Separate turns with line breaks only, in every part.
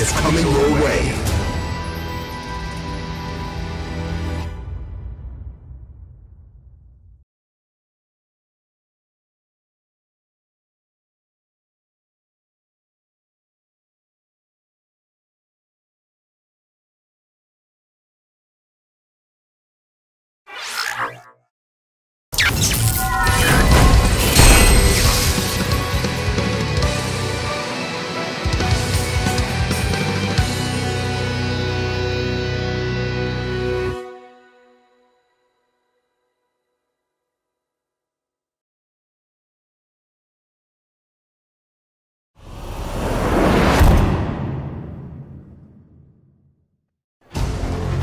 is coming your way.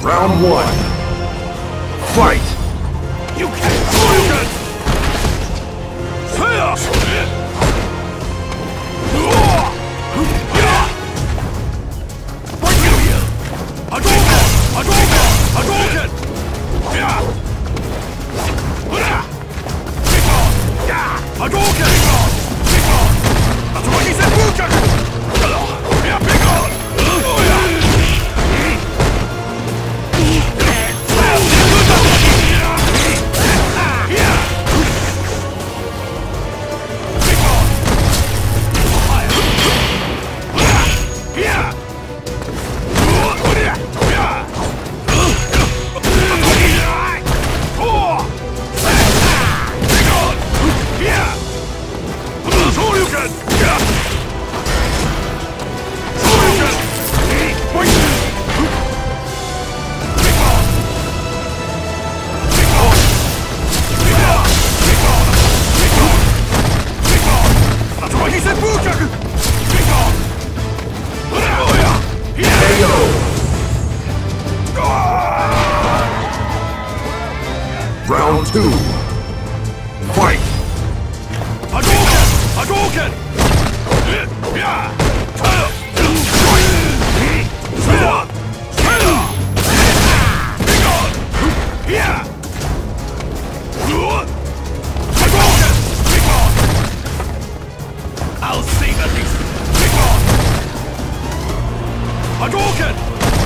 Round one. Fight!
You can't! Hadouken! Hadouken! Hadouken! Hadouken! Tatsumaki Senpuken! Shoryuken!
Round two. Fight!
Hadouken! Yeah! I'll see that he's Hadouken!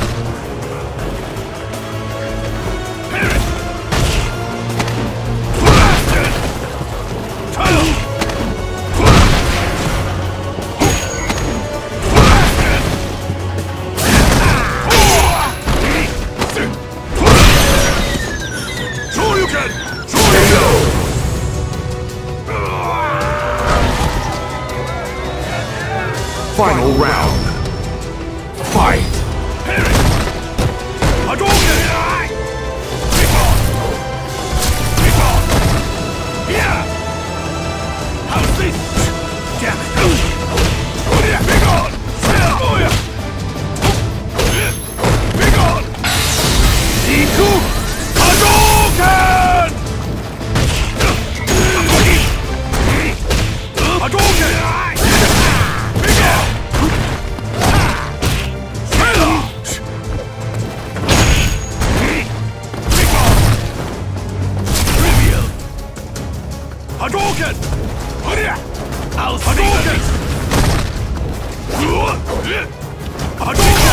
Final round. Fight!
Hadouken! I'll Hadouken! Hadouken!